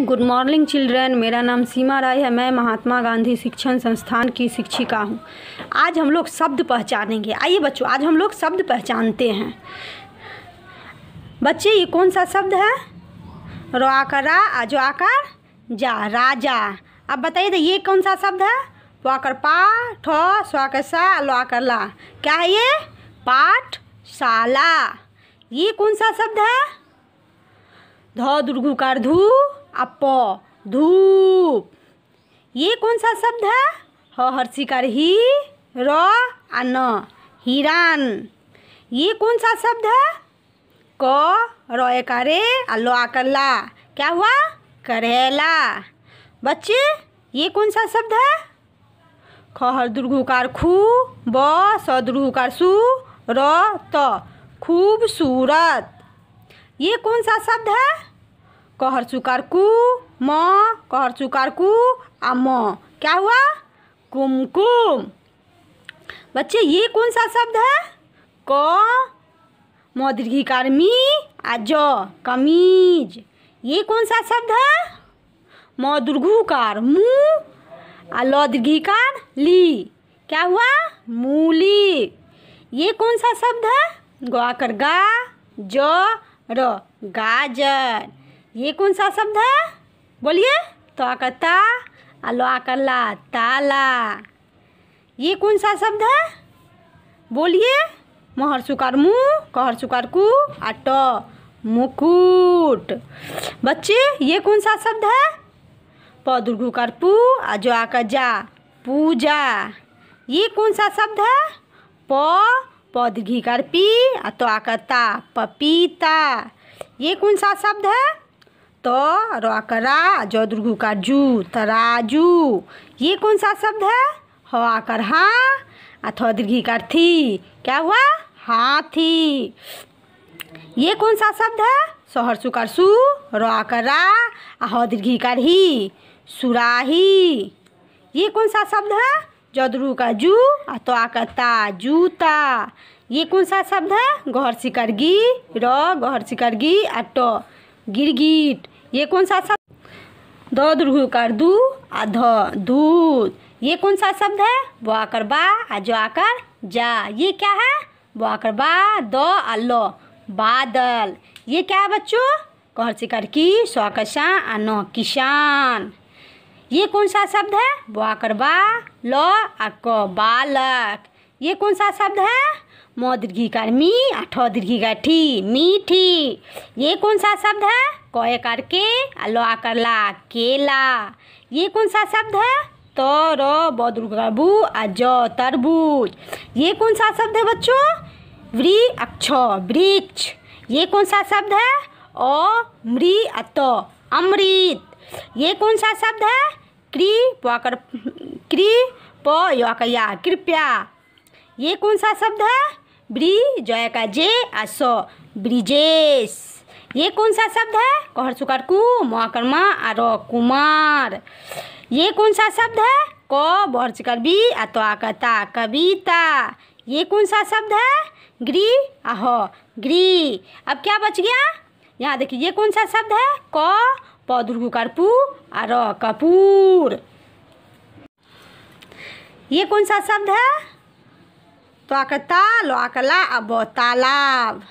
Good morning children मेरा नाम सीमा राय है। मैं महात्मा गांधी शिक्षण संस्थान की शिक्षिका हूँ। आज हम लोग शब्द पहचानेंगे। आइए बच्चों, आज हम लोग शब्द पहचानते हैं। बच्चे, ये कौन सा शब्द है? रो आकर रा आ जो आकर जा, राजा। अब बताइए तो ये कौन सा शब्द है? वो आकर पा, ठो, सो आकर सा, लो आकर ला। क्या है ये? पाठशाला। ये कौन सा शब्द है? ध दुर्घुकार धू। अप, धूप। ये कौन सा शब्द है? ह, हर्षिकार ही, र आ न हिरान। ये कौन सा शब्द है? क रोएकारे आ लो क्या हुआ? करेला। बच्चे, ये कौन सा शब्द है? खहर दुर्घुकार खू, ब स दुर्घुकार सु, र, त। खूबसूरत। ये कौन सा शब्द है? कहर चुकार कु म, कहर चुकार कु आ, म। क्या हुआ? कुमकुम। बच्चे, ये कौन सा शब्द है? क म मी आ, ज, कमीज। ये कौन सा शब्द है? म दुर्घुकार मु, आ ल ली। क्या हुआ? मूली। ये कौन सा शब्द है? ग गा, ज, र, गाजर। ये कौन सा शब्द है? बोलिए। तो आकर ता, आ लो आकर ला ताला ये कौन सा शब्द है? बोलिए। महर सुकार मुँह कहर सुकार कु, आ ट, मुकुट। बच्चे, ये कौन सा शब्द है? प दुर्घुकार पू, आ जो आकर जा, पूजा। ये कौन सा शब्द है? प प दीर्घिकार पी, आ तो आकर ता, पपीता। ये कौन सा शब्द है? तो रो आकर रा जो दुर्घुकार जू, तराजू, ये कौन सा शब्द है? ह आकर हाँ आ थ कर थी। क्या हुआ? हाथी ये कौन सा शब्द है? सोहर सुकार सु रो आकर रा आ ह, सुराही। ये कौन सा शब्द है? जदरू का जू तो आकर ता, जूता। ये कौन सा शब्द है? गहर शिकार गी, र गहर शिकार गी, आ गिरगिट। ये कौन सा शब्द? द दुर्घुकार दू, आ ध दूध ये कौन सा शब्द है? वो आकर बा, आ जो आकर जा। ये क्या है? वो आकर बा, द, आ लो। बादल। ये क्या है बच्चों? कहर शिकार की स्वाकशा आ न किसान ये कौन सा शब्द है? वो आकर बा, ल, आ क, बालक। ये कौन सा शब्द है? म दीर्घिकार मी आ ठ दीर्घिकार ठी मीठी। ये कौन सा शब्द है? क एकार के लो आकर ला केला। ये कौन सा शब्द है? त, र ब आ ज तरबूज। ये कौन सा शब्द है बच्चों? व्री, अक्ष, वृक्ष। ये कौन सा शब्द है? अ मृ आ त अमृत। ये कौन सा शब्द है? क्री, पकर, क्री, प या कृपया। ये कौन सा शब्द है? ब्री जय का जे आ स ब्रिजेश। ये कौन सा शब्द है? कहर सुकार कु, महाकर्मा आ र कुमार। ये कौन सा शब्द है? क, बहर चिकार बी, आ तो आकता कविता ये कौन सा शब्द है? ग्री, आह, ग्री। अब क्या बच गया? यहाँ देखिए, ये कौन सा शब्द है? क प दुर्घुकार पू आ र कपूर। ये कौन सा शब्द है? तो आकर ता लो आकर ला अब तालाब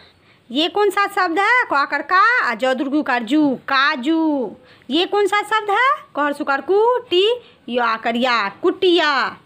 ये कौन सा शब्द है? क्वाकर का आ करजू, काजू। ये कौन सा शब्द है? कहर सुकर कुटी यो आकर या कुटिया।